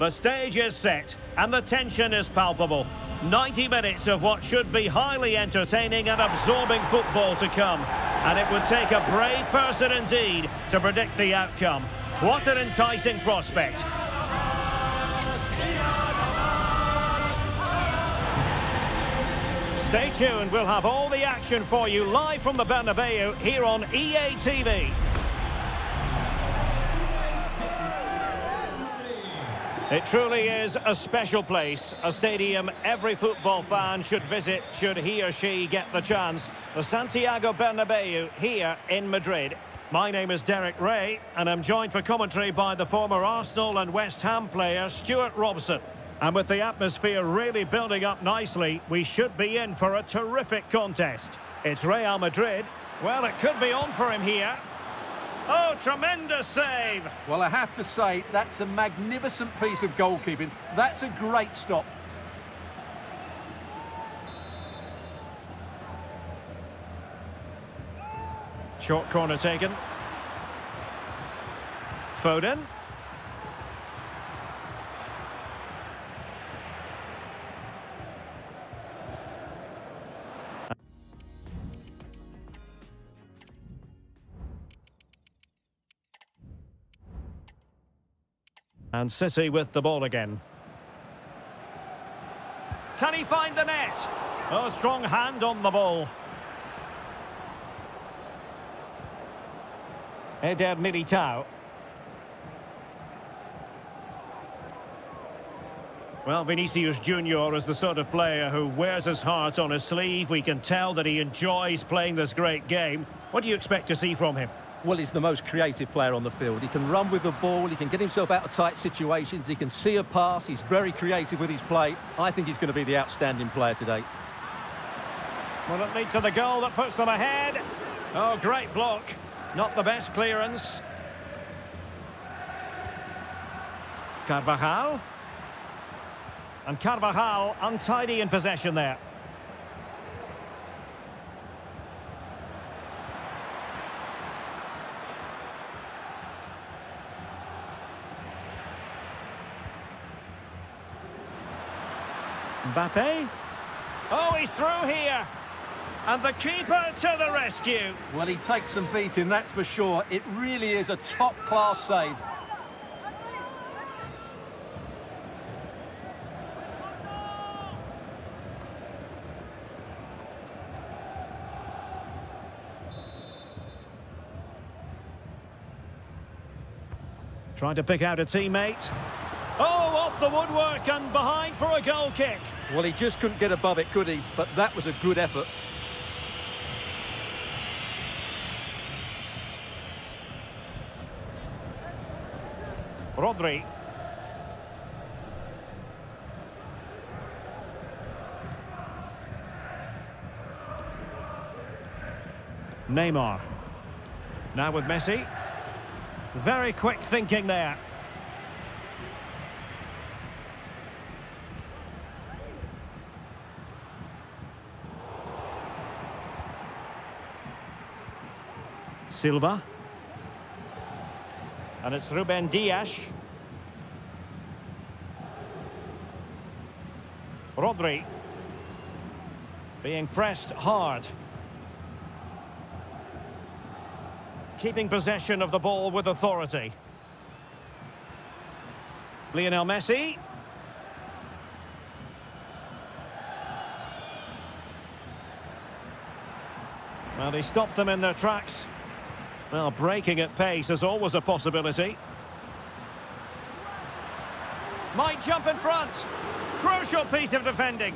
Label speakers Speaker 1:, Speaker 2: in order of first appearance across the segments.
Speaker 1: The stage is set and the tension is palpable. 90 minutes of what should be highly entertaining and absorbing football to come. And it would take a brave person indeed to predict the outcome. What an enticing prospect. Stay tuned, we'll have all the action for you live from the Bernabeu here on EA TV. It truly is a special place, a stadium every football fan should visit should he or she get the chance. The Santiago Bernabeu here in Madrid. My name is Derek Ray and I'm joined for commentary by the former Arsenal and West Ham player Stuart Robson. And with the atmosphere really building up nicely, we should be in for a terrific contest. It's Real Madrid. Well, it could be on for him here. Oh, tremendous save!
Speaker 2: Well, I have to say, that's a magnificent piece of goalkeeping. That's a great stop.
Speaker 1: Short corner taken. Foden. And City with the ball again. Can he find the net? Oh, strong hand on the ball. Eder Militao. Well, Vinicius Junior is the sort of player who wears his heart on his sleeve. We can tell that he enjoys playing this great game. What do you expect to see from him?
Speaker 2: Well, he's the most creative player on the field. He can run with the ball, he can get himself out of tight situations, he can see a pass, he's very creative with his play. I think he's going to be the outstanding player today.
Speaker 1: Will it lead to the goal that puts them ahead? Oh, great block. Not the best clearance. Carvajal. And Carvajal untidy in possession there. Mbappe. Oh, he's through here. And the keeper to the rescue.
Speaker 2: Well, he takes some beating, that's for sure. It really is a top-class save.
Speaker 1: Trying to pick out a teammate. Oh, off the woodwork and behind for a goal kick.
Speaker 2: Well, he just couldn't get above it, could he? But that was a good effort.
Speaker 1: Rodri. Neymar. Now with Messi. Very quick thinking there. Silva. And it's Ruben Dias. Rodri. Being pressed hard. Keeping possession of the ball with authority. Lionel Messi. Well, he stopped them in their tracks. Well, breaking at pace is always a possibility. Might jump in front. Crucial piece of defending.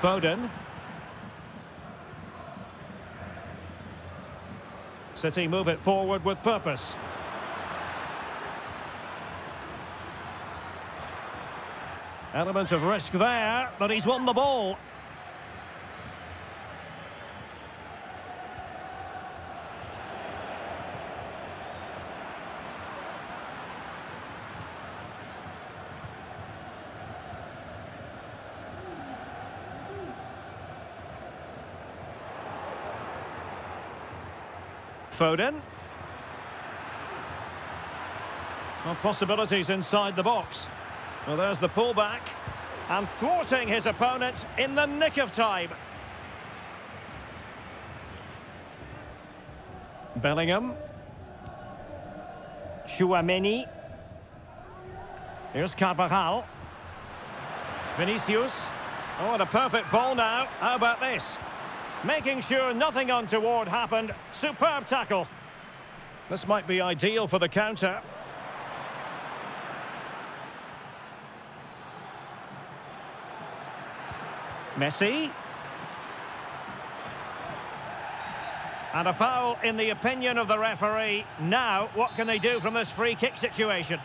Speaker 1: Foden. City move it forward with purpose. Element of risk there, but he's won the ball. Foden. Well, possibilities inside the box. Well, there's the pullback. And thwarting his opponent in the nick of time. Bellingham. Chouameni. Here's Carvajal. Vinicius. Oh, and a perfect ball now. How about this? Making sure nothing untoward happened. Superb tackle. This might be ideal for the counter. Messi. And a foul in the opinion of the referee. Now, what can they do from this free kick situation?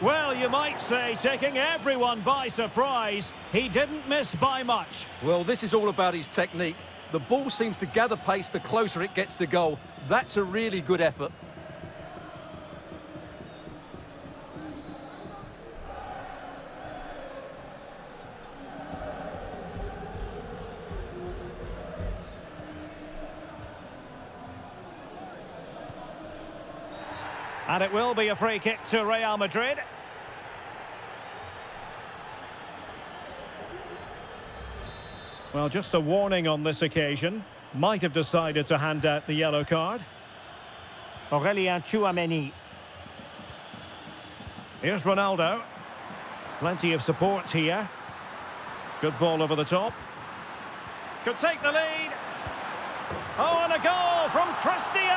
Speaker 1: Well, you might say, taking everyone by surprise, he didn't miss by much.
Speaker 2: Well, this is all about his technique. The ball seems to gather pace the closer it gets to goal. That's a really good effort.
Speaker 1: And it will be a free kick to Real Madrid. Well, just a warning on this occasion. Might have decided to hand out the yellow card. Aurelien Chouameni. Here's Ronaldo. Plenty of support here. Good ball over the top. Could take the lead. Oh, and a goal from Cristiano.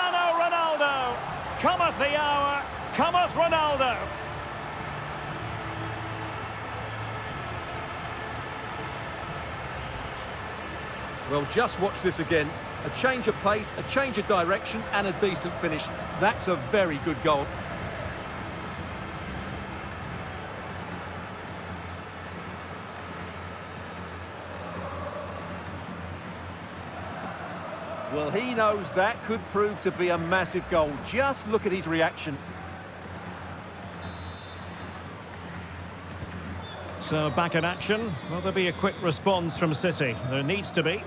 Speaker 1: Cometh the hour, cometh Ronaldo.
Speaker 2: Well, just watch this again. A change of pace, a change of direction and a decent finish. That's a very good goal. Well, knows that could prove to be a massive goal. Just look at his reaction.
Speaker 1: So back in action. Will there be a quick response from City? There needs to be.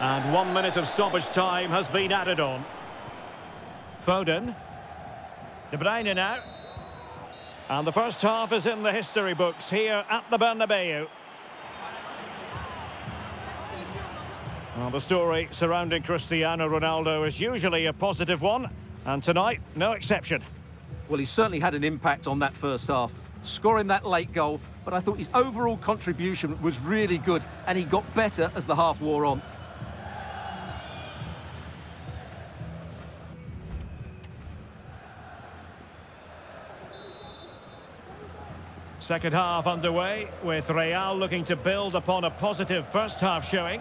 Speaker 1: And one minute of stoppage time has been added on. Foden. De Bruyne now. And the first half is in the history books here at the Bernabeu. Well, the story surrounding Cristiano Ronaldo is usually a positive one, and tonight, no exception.
Speaker 2: Well, he certainly had an impact on that first half, scoring that late goal, but I thought his overall contribution was really good, and he got better as the half wore on.
Speaker 1: Second half underway, with Real looking to build upon a positive first half showing.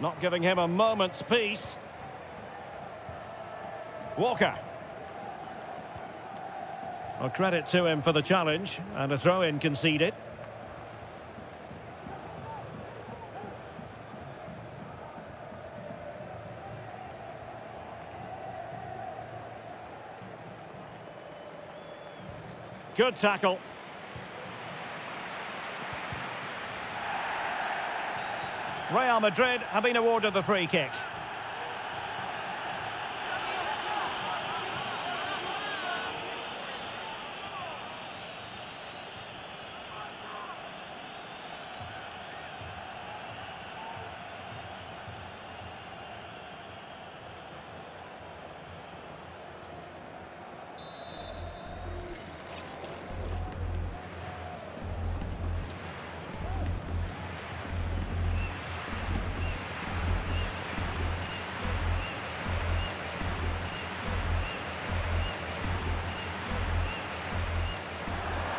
Speaker 1: Not giving him a moment's peace. Walker. Well, credit to him for the challenge and a throw-in conceded. Good tackle. Real Madrid have been awarded the free kick.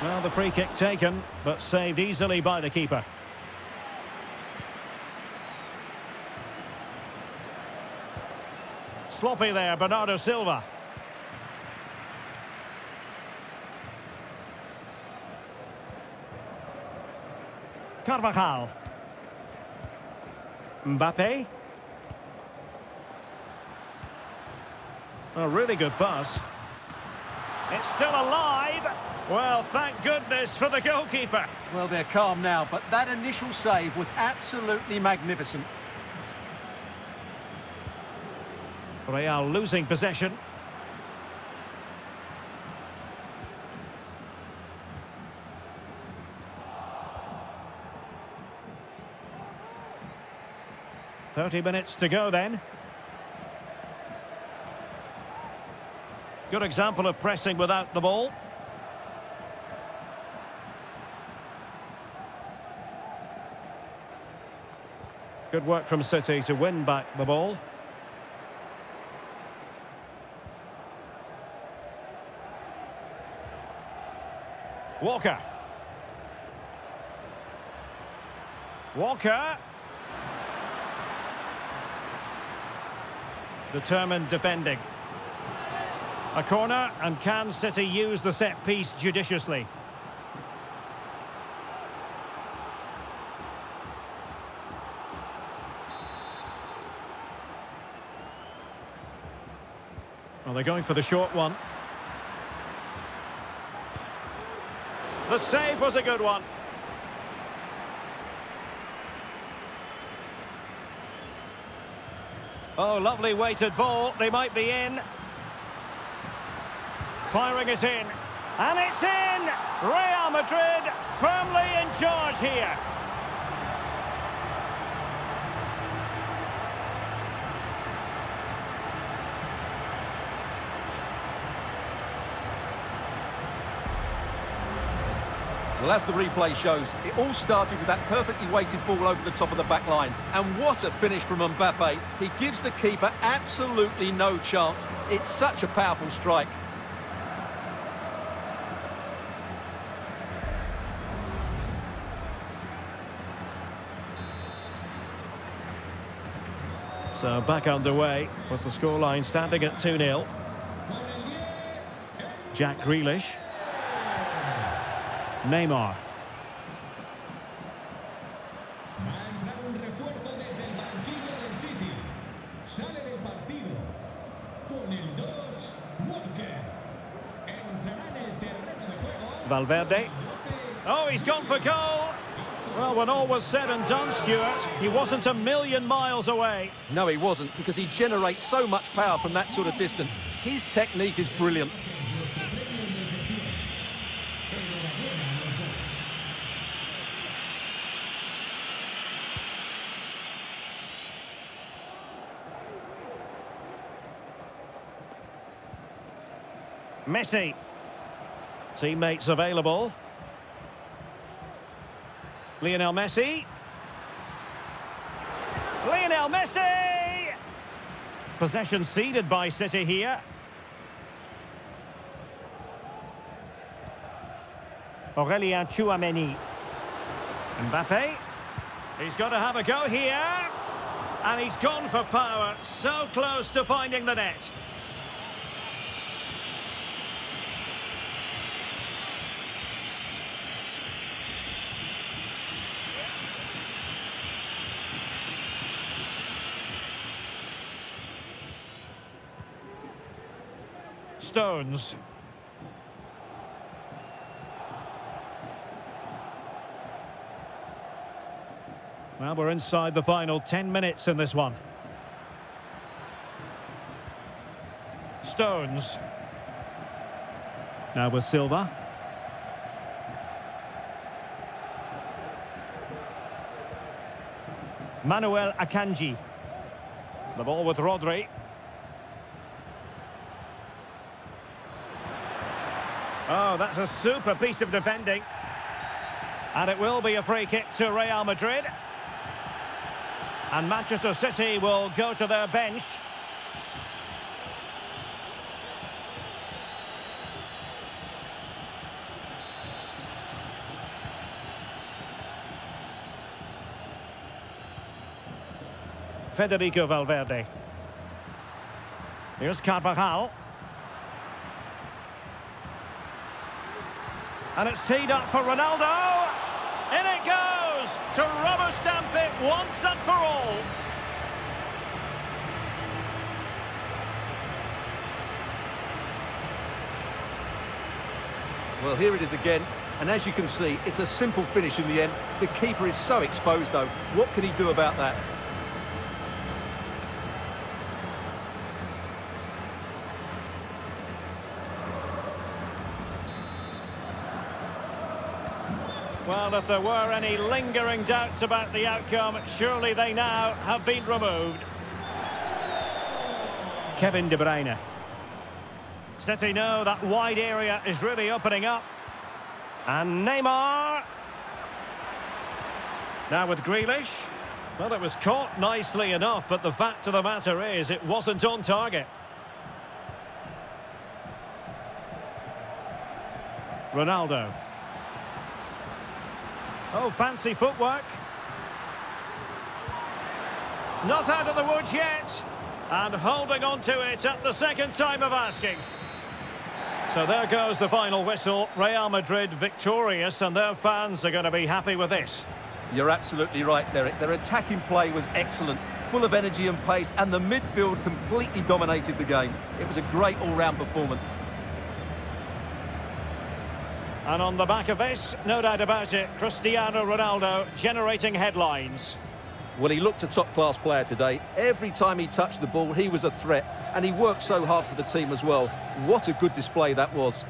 Speaker 1: Well, the free kick taken, but saved easily by the keeper. Sloppy there, Bernardo Silva. Carvajal. Mbappe. A really good pass. It's still alive. Well, thank goodness for the goalkeeper.
Speaker 2: Well, they're calm now, but that initial save was absolutely magnificent.
Speaker 1: Real losing possession. Thirty minutes to go then. Good example of pressing without the ball. Good work from City to win back the ball. Walker. Walker. Determined defending. A corner, and can City use the set piece judiciously? Well, they're going for the short one. The save was a good one. Oh, lovely weighted ball. They might be in. Firing it in. And it's in! Real Madrid firmly in charge here.
Speaker 2: Well, as the replay shows, it all started with that perfectly weighted ball over the top of the back line. And what a finish from Mbappe. He gives the keeper absolutely no chance. It's such a powerful strike.
Speaker 1: So back underway with the scoreline standing at 2-0. Jack Grealish. Neymar.
Speaker 3: Va a entrar un refuerzo desde el banquillo del City. Sale del partido con el 2, Walker. Entrará en el terreno de juego.
Speaker 1: Valverde. Oh, he's gone for goal. Well, when all was said and done, Stuart, he wasn't a million miles away.
Speaker 2: No, he wasn't, because he generates so much power from that sort of distance. His technique is brilliant.
Speaker 1: Messi. Teammates available. Lionel Messi. Lionel Messi! Possession ceded by City here. Aurelien Chouameni. Mbappe. He's got to have a go here. And he's gone for power. So close to finding the net. Stones. Well, we're inside the final 10 minutes in this one. Stones. Now with Silva. Manuel Akanji. The ball with Rodri. Oh, that's a super piece of defending. And it will be a free kick to Real Madrid. And Manchester City will go to their bench. Federico Valverde. Here's Carvajal. And it's teed up for Ronaldo. In it goes! to rubber stamp it once and for all.
Speaker 2: Well, here it is again. And as you can see, it's a simple finish in the end. The keeper is so exposed, though. What can he do about that?
Speaker 1: Well, if there were any lingering doubts about the outcome, surely they now have been removed. Kevin De Bruyne. City know that wide area is really opening up. And Neymar. Now with Grealish. Well, it was caught nicely enough, but the fact of the matter is it wasn't on target. Ronaldo. Oh, fancy footwork. Not out of the woods yet. And holding on to it at the second time of asking. So there goes the final whistle. Real Madrid victorious, and their fans are going to be happy with this.
Speaker 2: You're absolutely right, Derek. Their attacking play was excellent, full of energy and pace, and the midfield completely dominated the game. It was a great all-round performance.
Speaker 1: And on the back of this, no doubt about it, Cristiano Ronaldo generating headlines.
Speaker 2: Well, he looked a top-class player today. Every time he touched the ball, he was a threat, and he worked so hard for the team as well. What a good display that was.